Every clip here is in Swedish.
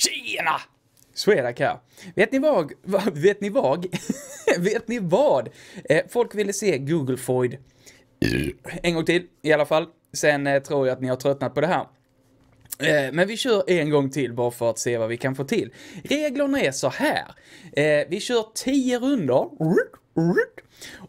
Tjena! Swedac här. Vet ni vad? Vet ni vad? vet ni vad? Eh, folk ville se Google Foid en gång till i alla fall. Sen eh, tror jag att ni har tröttnat på det här. Eh, Men vi kör en gång till bara för att se vad vi kan få till. Reglerna är så här. Eh, vi kör 10 rundor.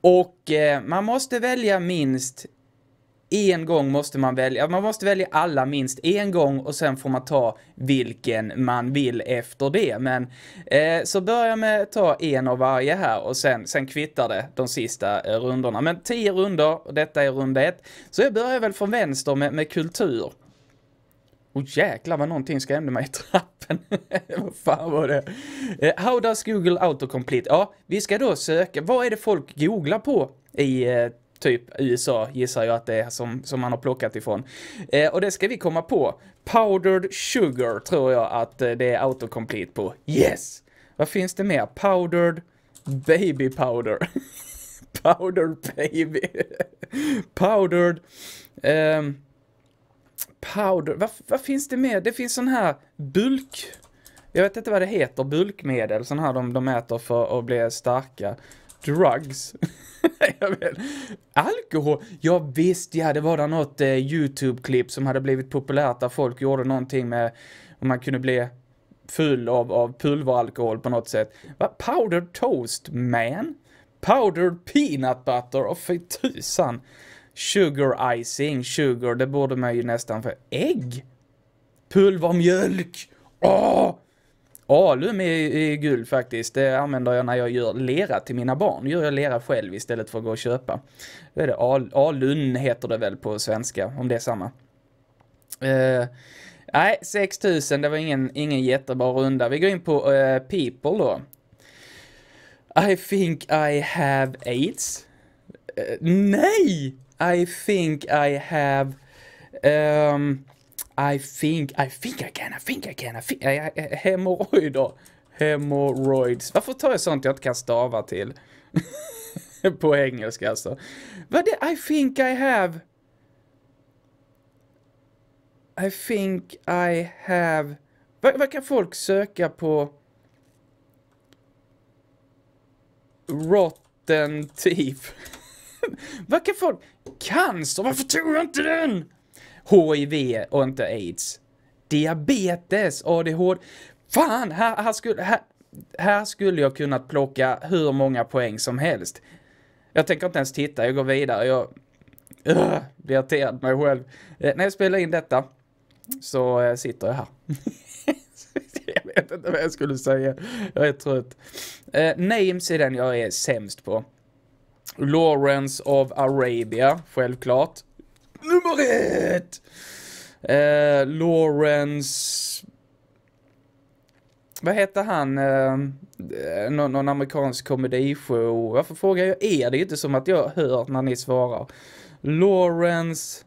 Och eh, man måste välja minst en gång måste man välja, man måste välja alla minst en gång och sen får man ta vilken man vill efter det. Men eh, så börjar med att ta en av varje här och sen, sen kvittar det de sista eh, rundorna. Men 10 rundor, och detta är runda ett. Så jag börjar väl från vänster med, med kultur. Och jäklar vad någonting skrämde mig i trappen. vad fan var det? Eh, How does Google autocomplete? Ja, vi ska då söka, vad är det folk googlar på i eh, typ USA gissar jag att det är som, som man har plockat ifrån. Eh, och det ska vi komma på. Powdered sugar tror jag att eh, det är autocomplete på. Yes! Vad finns det mer? Powdered baby powder. Powdered baby. Powdered. ehm, powder, vad, vad finns det mer? Det finns sån här bulk, jag vet inte vad det heter, bulkmedel, sån här de, de äter för att bli starka. Drugs. jag vet. Alkohol? Ja visst, ja det var där något eh, YouTube-klipp som hade blivit populärt där folk gjorde någonting med om man kunde bli full av, av pulveralkohol på något sätt. Va? Powdered toast man? Powdered peanut butter? Och fy tusan. Sugar icing, sugar, det borde man ju nästan för. Ägg? Pulvermjölk? Åh! Alum är, är guld faktiskt. Det använder jag när jag gör lera till mina barn. Gör jag lera själv istället för att gå och köpa. Då är det al, alun heter det väl på svenska, om det är samma. Eh, nej, 6000, det var ingen, ingen jättebra runda. Vi går in på eh, people då. I think I have aids. Eh, nej! I think I have... Um, i think, I think I can, I think I can, I think, I, I, hemorrojder. Hemorrhoids. Varför tar jag sånt jag inte kan stava till? på engelska alltså. Vad det, I think I have... I think I have... Vad, vad kan folk söka på? Rotten teeth. Typ. vad kan folk... Cancer, varför tog jag inte den? HIV och inte aids. Diabetes, ADHD. Fan, här, här, skulle, här, här skulle jag kunnat plocka hur många poäng som helst. Jag tänker inte ens titta, jag går vidare. Jag uh, blir irriterad på mig själv. Eh, när jag spelar in detta så eh, sitter jag här. jag vet inte vad jag skulle säga. Jag är trött. Eh, names är den jag är sämst på. Lawrence of Arabia, självklart. Nummer ett! Eh, Lawrence... Vad heter han? Eh, eh någon, någon amerikansk komedishow. Varför frågar jag er? Det är ju inte som att jag hör när ni svarar. Lawrence...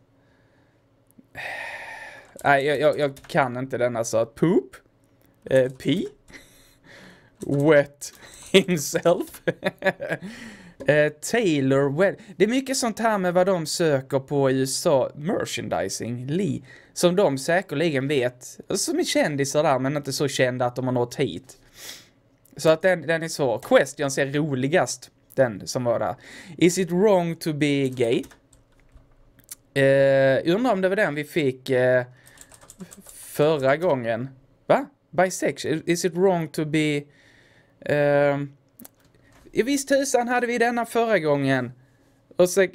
Nej, jag, jag, jag kan inte den alltså. Poop? Eh, pee? Wet himself? Eh, Taylor well, Det är mycket sånt här med vad de söker på i USA. Merchandising, Lee. Som de säkerligen vet. Alltså som är kändisar där, men inte så kända att de har nått hit. Så att den, den är svår. Questions är roligast. Den som var där. Is it wrong to be gay? Eh, undrar om det var den vi fick eh, förra gången. Va? Bisexual? Is it wrong to be... ehm, Ja, visst tusan hade vi denna förra gången. Och så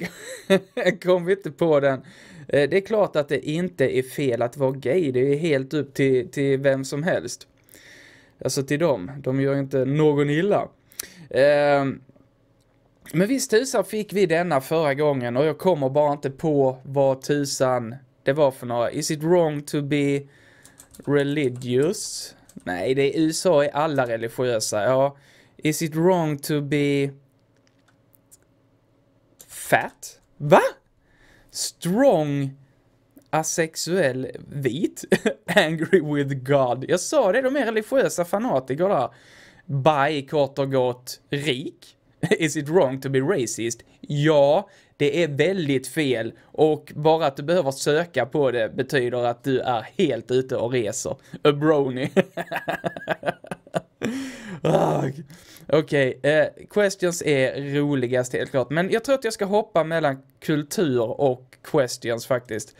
kom vi inte på den. Eh, det är klart att det inte är fel att vara gay. Det är helt upp till, till vem som helst. Alltså till dem. De gör inte någon illa. Ehm, men visst tusan fick vi denna förra gången och jag kommer bara inte på vad tusan det var för några. Is it wrong to be religious? Nej, det är USA är alla religiösa. Ja. Is it wrong to be fat? Va? Strong asexuell vit? Angry with God. Jag sa det, de är religiösa fanatiker där. By kort och gott rik. Is it wrong to be racist? Ja, Det är väldigt fel och bara att du behöver söka på det betyder att du är helt ute och reser. A brony. Okej, okay, eh, questions är roligast helt klart, men jag tror att jag ska hoppa mellan kultur och questions faktiskt.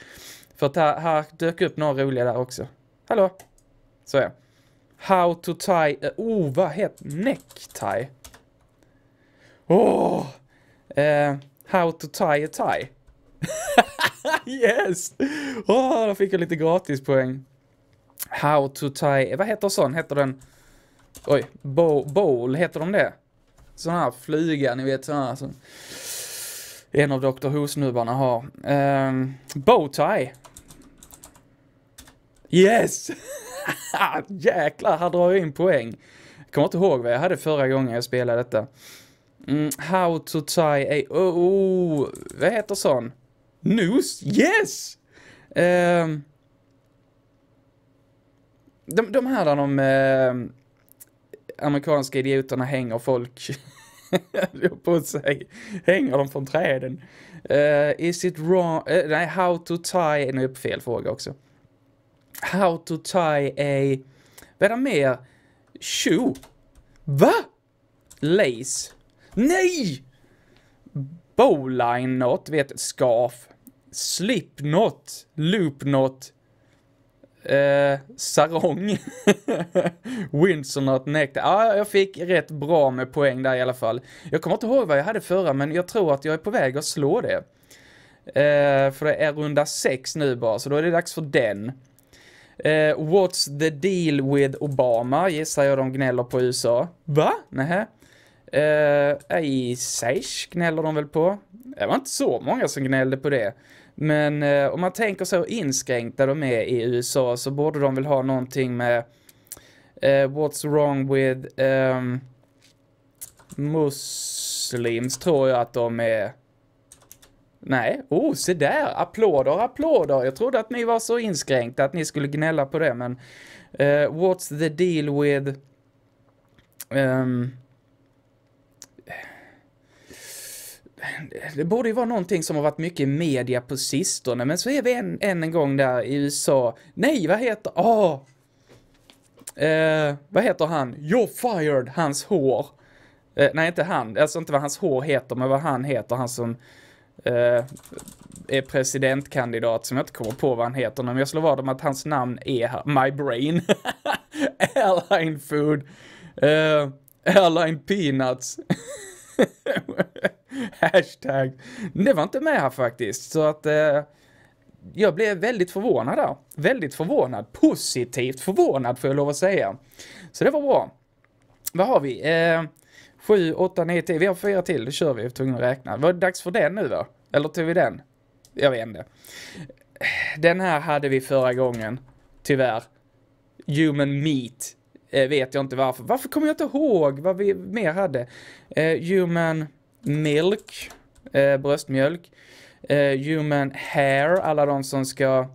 För att här, här dök upp några roliga där också. Hallå? Så ja. How to tie, uh, oh vad heter, necktie? Åh! Oh, eh, how to tie a tie. yes! Åh, oh, då fick jag lite gratispoäng. How to tie, vad heter sån? Heter den Oj, bowl, heter de det? Sån här flyga, ni vet såna här som en av Dr. Who-snubbarna har. Ehm, um, bowtie. Yes! Jäklar, här drar jag in poäng. Jag kommer inte ihåg vad jag hade förra gången jag spelade detta. Mm, how to tie a... Oh, oh, vad heter sån? Noose? Yes! Um, de, de här där de... Uh, amerikanska idioterna hänger folk på sig. Hänger dem från träden. Uh, is it wrong? Uh, nej, how to tie, nu är det fel fråga också. How to tie a, vad är det mer? Shoe? Va? Lace? Nej! Bowline knot, vet scarf. Slip knot, loop knot, Eh, sarong. Windsor Neck. Ja, jag fick rätt bra med poäng där i alla fall. Jag kommer inte ihåg vad jag hade förra, men jag tror att jag är på väg att slå det. Eh, för det är runda 6 nu bara, så då är det dags för den. Eh, what's the deal with Obama? Gissar jag de gnäller på USA. Va? Nähä. Eh, Ice gnäller de väl på? Det var inte så många som gnällde på det. Men eh, om man tänker så inskränkta de är i USA så borde de väl ha någonting med eh, What's wrong with um, Muslims tror jag att de är Nej, oh, se där, applåder, applåder. Jag trodde att ni var så inskränkta att ni skulle gnälla på det, men eh, what's the deal with um, det borde ju vara någonting som har varit mycket i media på sistone, men så är vi än, än en gång där i USA. Nej, vad heter, åh! Oh. Eh, vad heter han? You're fired, hans hår. Eh, nej, inte han, alltså inte vad hans hår heter, men vad han heter, han som eh, är presidentkandidat, som jag inte kommer på vad han heter, men jag slår vad om att hans namn är här, My Brain. Airline Food. Eh, airline Peanuts. Hashtag. Det var inte med här faktiskt, så att eh, jag blev väldigt förvånad där. Väldigt förvånad. Positivt förvånad får jag lov att säga. Så det var bra. Vad har vi? Eh, 7, 8, 9, 10. Vi har fyra till, då kör vi. Jag är tvungen att räkna. Var det dags för den nu då? Eller tog vi den? Jag vet inte. Den här hade vi förra gången, tyvärr. Human Meat. Eh, vet jag inte varför. Varför kommer jag inte ihåg vad vi mer hade? Eh, human Milk, eh, bröstmjölk. Eh, human Hair, alla de som ska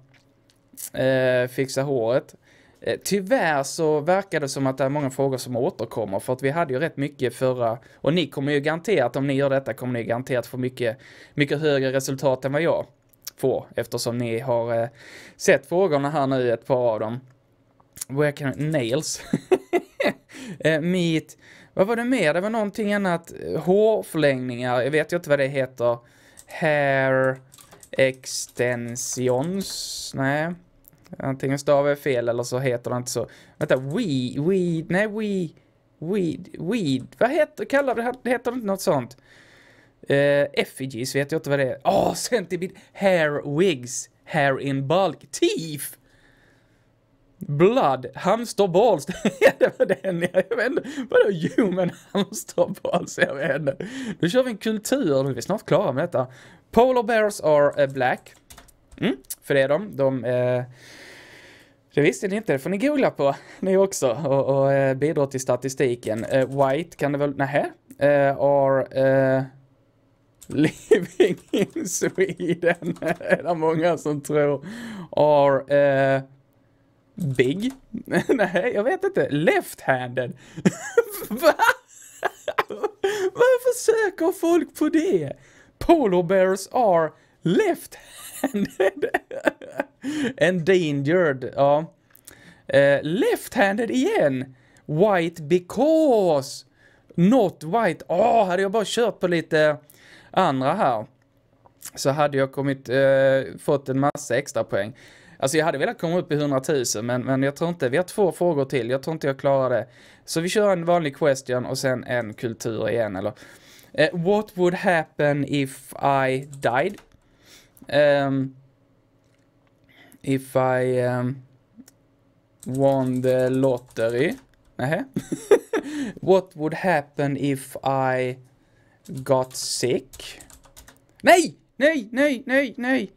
eh, fixa håret. Eh, tyvärr så verkar det som att det är många frågor som återkommer, för att vi hade ju rätt mycket förra, och ni kommer ju garanterat, om ni gör detta, kommer ni garanterat få mycket, mycket högre resultat än vad jag får, eftersom ni har eh, sett frågorna här nu, ett par av dem. Where can, nails? eh, meat, vad var det mer? Det var någonting annat. Eh, hårförlängningar, jag vet ju inte vad det heter. Hair extensions, nej. Antingen stavar jag fel eller så heter det inte så. Vänta, weed, weed, nej weed, weed, weed, vad heter, kallar det, heter det inte något sånt? Uh, effigies vet jag inte vad det är. Åh, oh, centibit, hair wigs, hair in bulk, teeth! Blood, hamsterballs. ja, det var den, jag vet inte. Vadå human hamsterballs? Jag vet inte. Nu kör vi en kultur, nu är vi snart klara med detta. Polar bears are uh, black. Mm, för det är de. De uh, det visste ni inte, det får ni googla på ni också och, och uh, bidra till statistiken. Uh, white kan det väl, nähä? Uh, are uh, living in Sweden, är det många som tror. Are uh, Big? Nej, jag vet inte. Left-handed? Va? Varför söker folk på det? Polar bears are left-handed. Endangered, ja. Eh, uh, left-handed igen. White because. Not white. Åh, oh, hade jag bara kört på lite andra här så hade jag kommit, uh, fått en massa extra poäng. Alltså jag hade velat komma upp i 100 000 men, men jag tror inte, vi har två frågor till, jag tror inte jag klarar det. Så vi kör en vanlig question och sen en kultur igen eller. Uh, what would happen if I died? Um, if I um, won the lottery? Nähä? what would happen if I got sick? Nej! Nej, nej, nej, nej!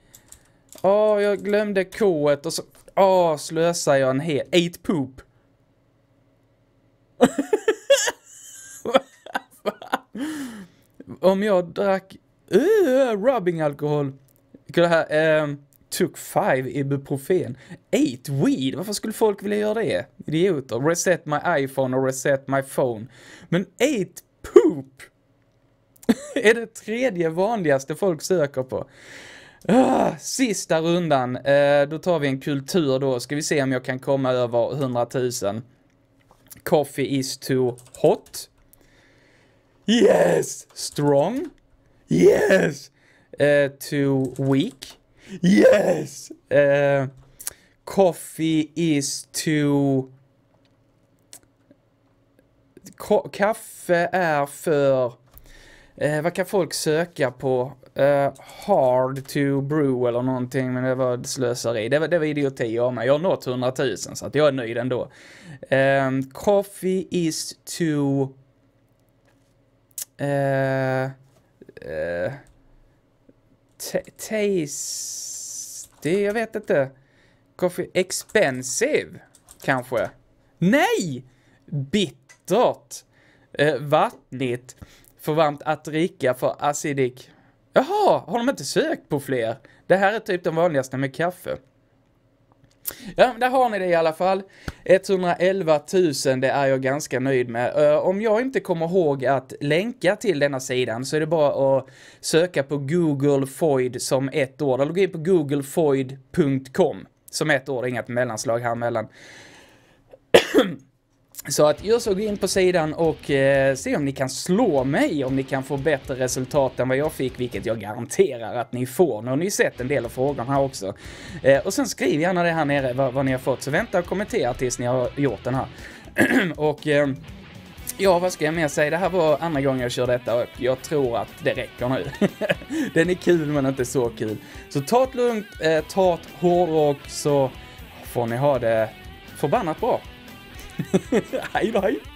Åh, oh, jag glömde k och så... Åh, oh, slösar jag en hel... Eight poop. Om jag drack uh, rubbing alkohol. Kolla här, um, took five ibuprofen. Eight weed. Varför skulle folk vilja göra det? Idioter. Reset my iPhone och reset my phone. Men eight poop är det tredje vanligaste folk söker på. Ah, sista rundan, eh, då tar vi en kultur då, ska vi se om jag kan komma över 100 000. Coffee is too hot. Yes! Strong. Yes! Uh, too weak. Yes! Uh, coffee is too... Ko kaffe är för... Uh, vad kan folk söka på? Uh, hard to brew eller någonting, men det var slöseri. Det var, det var idioti av mig. Jag har nått 100 000 så att jag är nöjd ändå. Uh, coffee is to... Uh, uh, tasty, jag vet inte. Coffee expensive, kanske. Nej! Bittert. Uh, vattnigt. För varmt att dricka, för acidic. Jaha, har de inte sökt på fler? Det här är typ den vanligaste med kaffe. Ja, där har ni det i alla fall. 111 000, det är jag ganska nöjd med. Eh, om jag inte kommer ihåg att länka till denna sidan så är det bara att söka på Google Foid som ett ord, eller gå in på googlefoid.com som ett ord, inget mellanslag här mellan. Så att gör så, gå in på sidan och eh, se om ni kan slå mig, om ni kan få bättre resultat än vad jag fick, vilket jag garanterar att ni får. Nu har ni sett en del av frågorna här också. Eh, och sen skriv gärna det här nere, vad, vad, ni har fått, så vänta och kommentera tills ni har gjort den här. och eh, ja, vad ska jag mer säga? Det här var andra gången jag kör detta och jag tror att det räcker nu. den är kul men inte så kul. Så ta det lugnt, eh, ta ett hårdrock så får ni ha det förbannat bra. 嗨喽嗨。